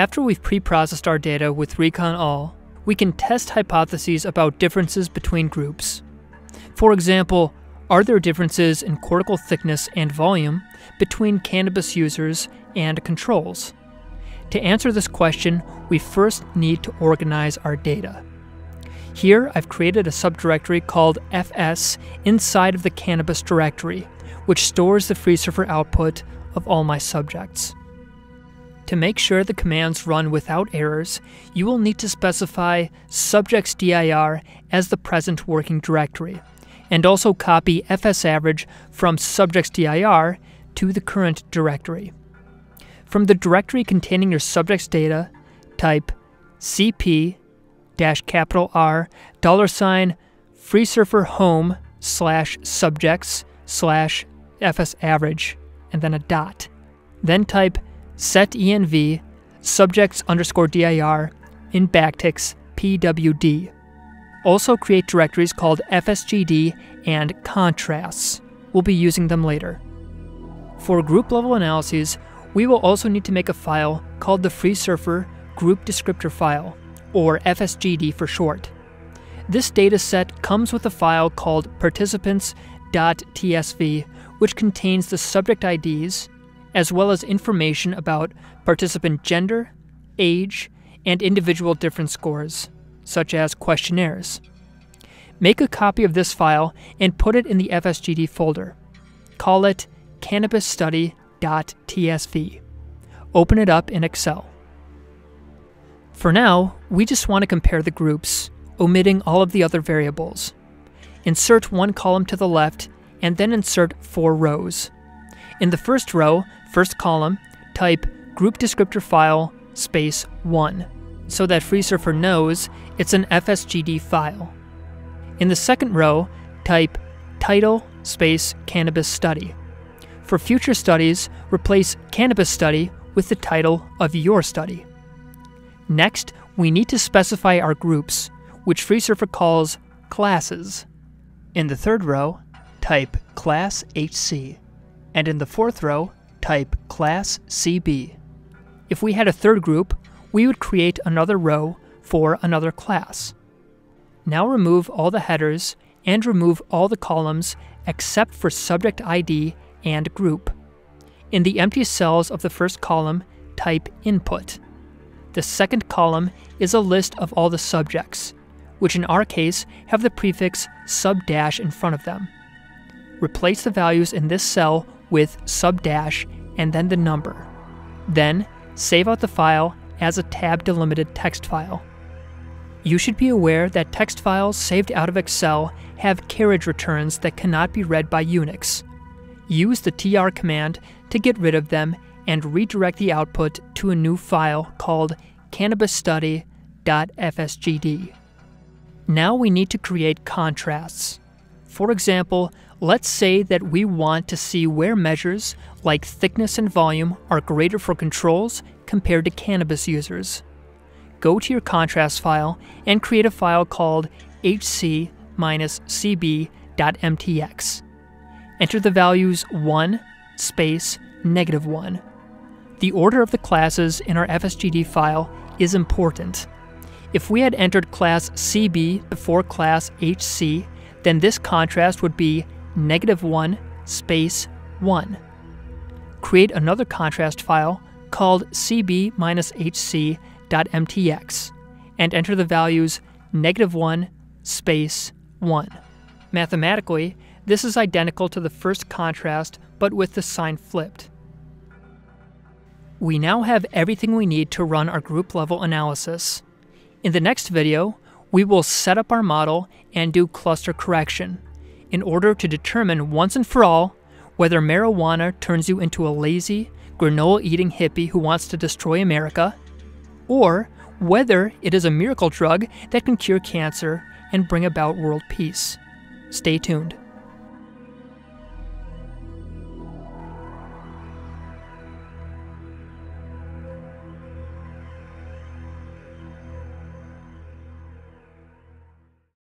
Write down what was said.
After we've pre-processed our data with Recon All, we can test hypotheses about differences between groups. For example, are there differences in cortical thickness and volume between cannabis users and controls? To answer this question, we first need to organize our data. Here, I've created a subdirectory called fs inside of the cannabis directory, which stores the FreeSurfer output of all my subjects. To make sure the commands run without errors, you will need to specify subjects.dir as the present working directory, and also copy fsaverage from subjects.dir to the current directory. From the directory containing your subject's data, type cp capital R dollar sign freesurfer home slash subjects slash fsaverage and then a dot. Then type set env subjects underscore dir in backticks pwd. Also create directories called fsgd and contrasts. We'll be using them later. For group level analyses, we will also need to make a file called the FreeSurfer Group Descriptor File, or FSGD for short. This dataset comes with a file called participants.tsv, which contains the subject IDs, as well as information about participant gender, age, and individual difference scores, such as questionnaires. Make a copy of this file and put it in the FSGD folder. Call it cannabisstudy.tsv. Open it up in Excel. For now, we just want to compare the groups, omitting all of the other variables. Insert one column to the left, and then insert four rows. In the first row, first column, type group descriptor file space 1, so that FreeSurfer knows it's an FSGD file. In the second row, type title space cannabis study. For future studies, replace cannabis study with the title of your study. Next, we need to specify our groups, which FreeSurfer calls classes. In the third row, type class HC, and in the fourth row, type class CB. If we had a third group, we would create another row for another class. Now remove all the headers and remove all the columns except for subject ID and group. In the empty cells of the first column, type input. The second column is a list of all the subjects, which in our case have the prefix sub dash in front of them. Replace the values in this cell with sub dash and then the number. Then, save out the file as a tab delimited text file. You should be aware that text files saved out of Excel have carriage returns that cannot be read by Unix. Use the tr command to get rid of them and redirect the output to a new file called cannabisstudy.fsgd. Now we need to create contrasts. For example, let's say that we want to see where measures like thickness and volume are greater for controls compared to cannabis users. Go to your contrast file and create a file called hc-cb.mtx. Enter the values 1, space, negative 1. The order of the classes in our FSGD file is important. If we had entered class CB before class HC, then this contrast would be negative 1, space 1. Create another contrast file called cb-hc.mtx and enter the values negative 1, space 1. Mathematically, this is identical to the first contrast, but with the sign flipped. We now have everything we need to run our group level analysis. In the next video, we will set up our model and do cluster correction in order to determine once and for all whether marijuana turns you into a lazy, granola eating hippie who wants to destroy America, or whether it is a miracle drug that can cure cancer and bring about world peace. Stay tuned.